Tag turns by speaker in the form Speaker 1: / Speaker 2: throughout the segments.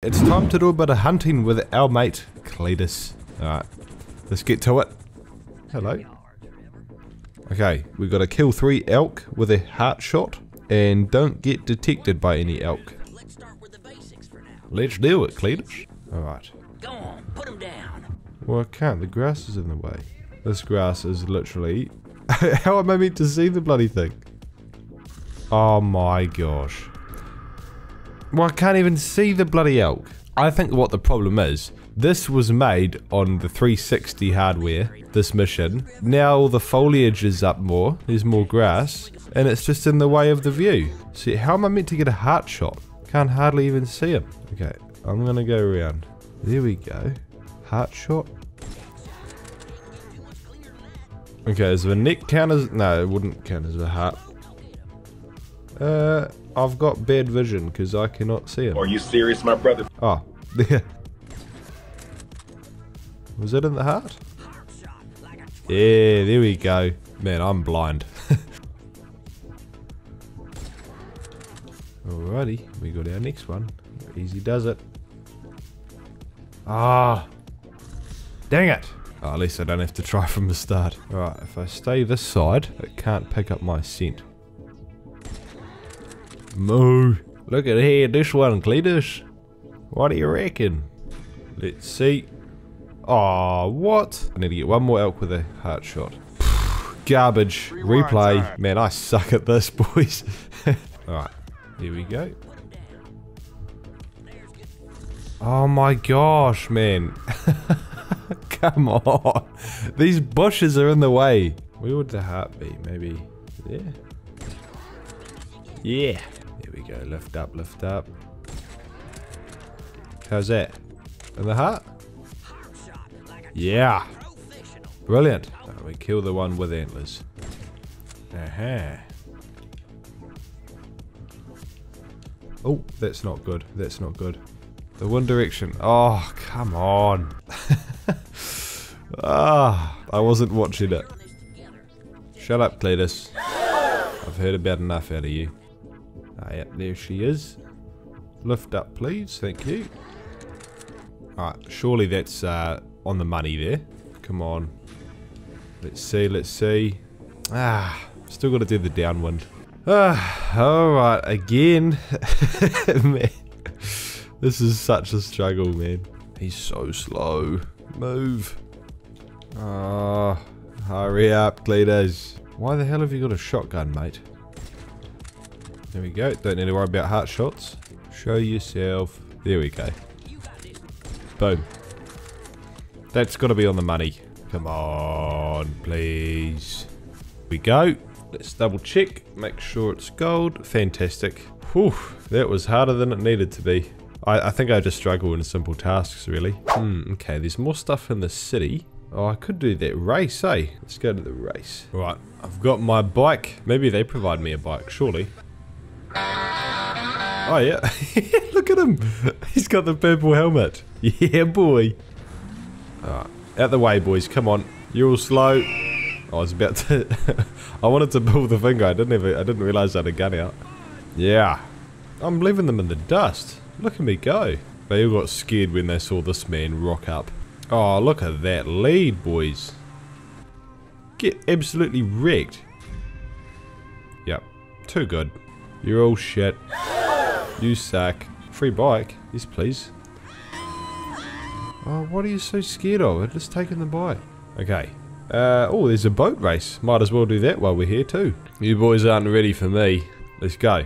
Speaker 1: It's time to do a bit of hunting with our mate, Cletus. Alright, let's get to it. Hello. Okay, we've got to kill three elk with a heart shot and don't get detected by any elk.
Speaker 2: Let's
Speaker 1: do it, Cletus. Alright.
Speaker 2: Go on, put down.
Speaker 1: Well, I can't. The grass is in the way. This grass is literally... How am I meant to see the bloody thing? Oh my gosh. Well, I can't even see the bloody elk. I think what the problem is, this was made on the 360 hardware, this mission. Now the foliage is up more, there's more grass, and it's just in the way of the view. See, how am I meant to get a heart shot? Can't hardly even see him. Okay, I'm gonna go around. There we go. Heart shot. Okay, is the neck count as... No, it wouldn't count as a heart. Uh, I've got bad vision because I cannot see him.
Speaker 3: Are you serious, my brother?
Speaker 1: Oh, there. Was it in the heart? Yeah, there we go. Man, I'm blind. Alrighty, we got our next one. Easy does it. Ah, dang it. Oh, at least I don't have to try from the start. Alright, if I stay this side, it can't pick up my scent. Moo. Look at here, this one, Cletus. What do you reckon? Let's see. Oh, what? I need to get one more elk with a heart shot. Garbage. Replay. Man, I suck at this, boys. Alright, here we go. Oh my gosh, man. Come on. These bushes are in the way. Where would the heart be? Maybe there? Yeah. Go. Lift up, lift up. How's that? In the heart? Yeah. Brilliant. Uh, we kill the one with antlers. Aha. Oh, that's not good. That's not good. The one direction. Oh, come on. ah, I wasn't watching it. Shut up, Cletus. I've heard about enough out of you. Ah, yep, there she is. Lift up, please. Thank you. Alright, surely that's uh, on the money there. Come on. Let's see, let's see. Ah, still got to do the downwind. Ah, alright, again. man, this is such a struggle, man. He's so slow. Move. Ah, hurry up, Cletus. Why the hell have you got a shotgun, mate? There we go. Don't need to worry about heart shots. Show yourself. There we go. Boom. That's got to be on the money. Come on, please. we go. Let's double check. Make sure it's gold. Fantastic. Whew, that was harder than it needed to be. I, I think I just struggle in simple tasks, really. Hmm, okay, there's more stuff in the city. Oh, I could do that race, eh? Let's go to the race. Right, I've got my bike. Maybe they provide me a bike, surely. Oh, yeah. Look at him. He's got the purple helmet. Yeah, boy. Alright, out the way, boys. Come on. You're all slow. I was about to... I wanted to pull the finger. I didn't even, I didn't realize I had a gun out. Yeah. I'm leaving them in the dust. Look at me go. They all got scared when they saw this man rock up. Oh, look at that lead, boys. Get absolutely wrecked. Yep. Too good. You're all shit. You suck. Free bike? Yes, please. Oh, what are you so scared of? I've just taken the bike. Okay. Uh, oh, there's a boat race. Might as well do that while we're here too. You boys aren't ready for me. Let's go.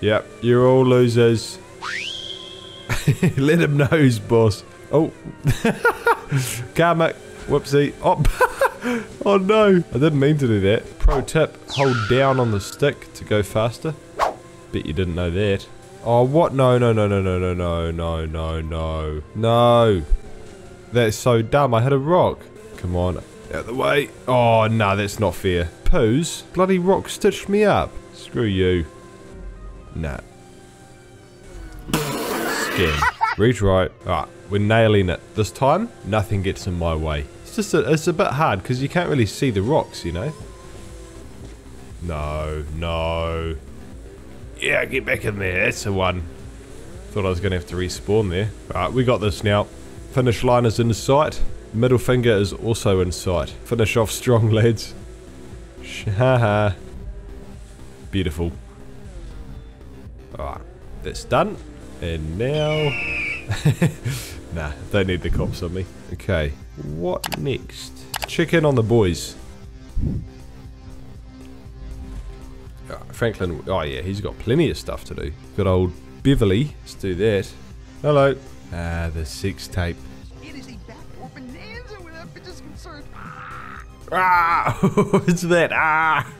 Speaker 1: Yep, you're all losers. Let him know, boss. Oh. Karma. Whoopsie. Oh. oh no. I didn't mean to do that. Pro tip, hold down on the stick to go faster. Bet you didn't know that. Oh, what? No, no, no, no, no, no, no, no, no, no. No. That's so dumb. I hit a rock. Come on. Out the way. Oh, no, that's not fair. Pose? Bloody rock stitched me up. Screw you. Nah. Skin. Retry. Alright, we're nailing it. This time, nothing gets in my way. It's just a, it's a bit hard because you can't really see the rocks, you know? No, no. Yeah, get back in there. That's the one. Thought I was going to have to respawn there. Alright, we got this now. Finish line is in sight. Middle finger is also in sight. Finish off strong, lads. Haha. Beautiful. Alright, that's done. And now... nah, don't need the cops on me. Okay, what next? Check in on the boys. Ah, Franklin, oh yeah, he's got plenty of stuff to do. Good old Beverly, let's do that. Hello. Ah, the sex tape.
Speaker 3: It is a backdoor bonanza where that bitch is concerned.
Speaker 1: Ah, what's that? Ah.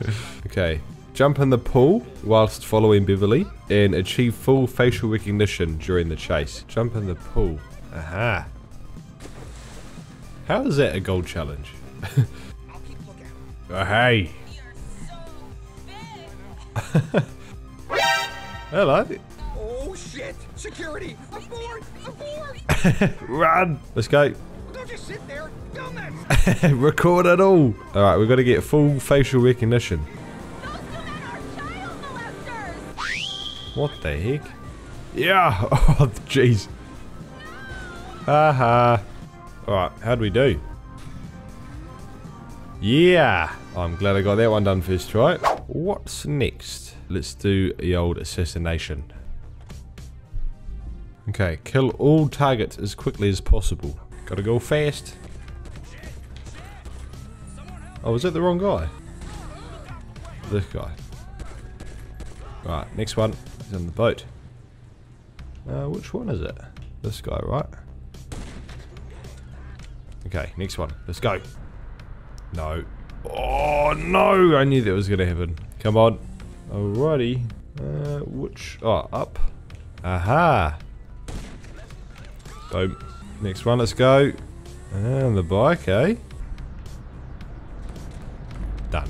Speaker 1: Okay, jump in the pool whilst following Beverly and achieve full facial recognition during the chase. Jump in the pool. Aha. How is that a gold challenge?
Speaker 3: I'll keep lookout.
Speaker 1: Oh, hey. Hello.
Speaker 3: Oh shit! Security! Aboard! Aboard!
Speaker 1: Run. Let's go.
Speaker 3: Don't just sit there! This!
Speaker 1: Record it all. All right, we've got to get full facial recognition.
Speaker 4: Those two men are child!
Speaker 1: What the heck? Yeah. Oh, jeez. Haha. All right, how'd we do? Yeah. I'm glad I got that one done first try. What's next? Let's do the old assassination. Okay, kill all targets as quickly as possible. Gotta go fast. Oh, was that the wrong guy? This guy. Right, next one is on the boat. Uh, which one is it? This guy, right? Okay, next one. Let's go. No. Oh, no! I knew that was going to happen. Come on. Alrighty. Uh, which... Oh, up. Aha! Boom. Next one, let's go. And the bike, eh? Done.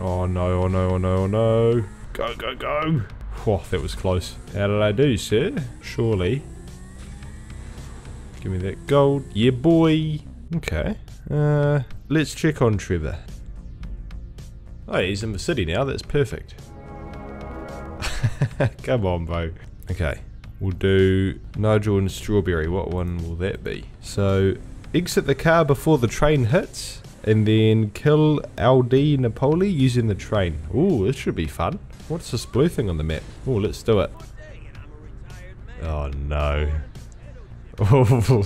Speaker 1: Oh no, oh no, oh no, oh no. Go, go, go. Whoa, that was close. How did I do, sir? Surely. Give me that gold. Yeah, boy. Okay. Uh, let's check on Trevor. Oh, he's in the city now. That's perfect. Come on, Bo. Okay. We'll do Nigel and Strawberry. What one will that be? So, exit the car before the train hits, and then kill Al Di Napoli using the train. Ooh, this should be fun. What's this blue thing on the map? Oh, let's do it. Oh no. Oh.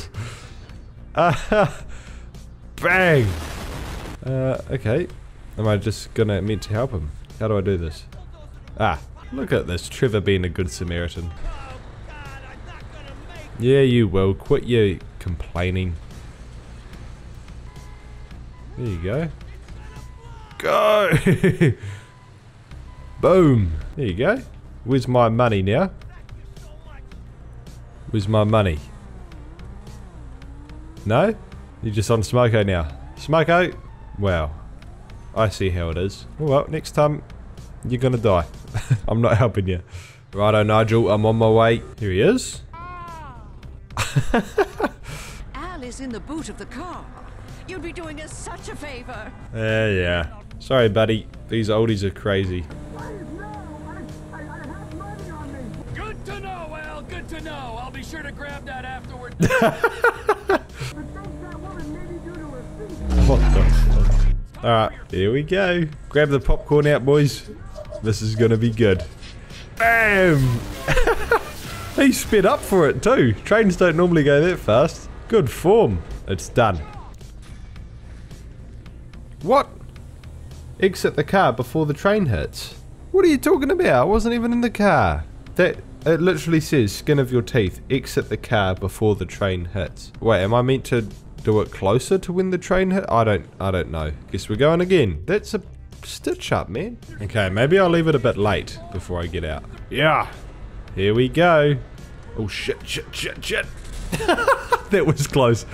Speaker 1: Bang! Uh, okay. Am I just gonna meant to help him? How do I do this? Ah, look at this. Trevor being a good Samaritan. Yeah, you will. Quit your complaining. There you go. Go! Boom! There you go. Where's my money now? Where's my money? No? You're just on Smoko now. Smoko? Wow. I see how it is. Oh, well, next time you're gonna die. I'm not helping you. Righto, Nigel. I'm on my way. Here he is.
Speaker 5: Al is in the boot of the car. You'd be doing us such a favor.
Speaker 1: Yeah, yeah. Sorry, buddy. These oldies are crazy.
Speaker 6: Good to know, Al. Good to know. I'll be sure to grab that afterward.
Speaker 1: What the fuck? Alright, here we go. Grab the popcorn out, boys. This is gonna be good. Bam! he sped up for it too. Trains don't normally go that fast. Good form. It's done. What? Exit the car before the train hits. What are you talking about? I wasn't even in the car. That it literally says skin of your teeth. Exit the car before the train hits. Wait, am I meant to do it closer to when the train hit? I don't I don't know. Guess we're going again. That's a stitch up, man. Okay, maybe I'll leave it a bit late before I get out. Yeah. Here we go. Oh shit, shit, shit, shit. that was close.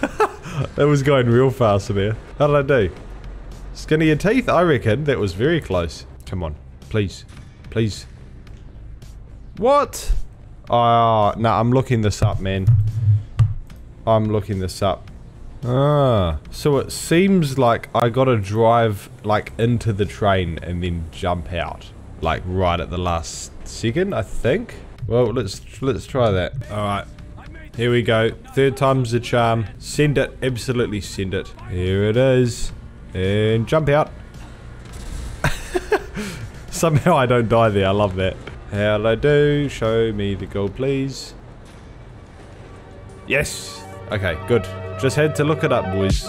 Speaker 1: that was going real fast there. How did I do? Skin of your teeth, I reckon. That was very close. Come on. Please. Please. What? Ah, oh, no, I'm looking this up, man. I'm looking this up. Ah, so it seems like I gotta drive like into the train and then jump out. Like right at the last second, I think. Well, let's let's try that. All right. Here we go. Third time's the charm. Send it. Absolutely send it. Here it is. And jump out. Somehow I don't die there. I love that. How'll I do? Show me the gold, please. Yes. Okay, good. Just had to look it up, boys.